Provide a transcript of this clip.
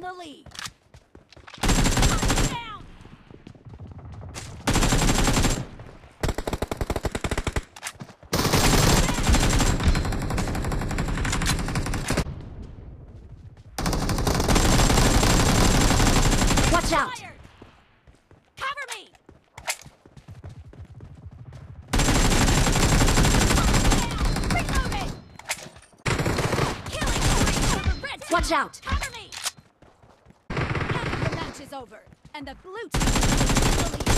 the lead. Watch out! Cover me. Reloading. Killing spree over red team. Watch out! Cover me. Half of the match is over, and the blue team lead.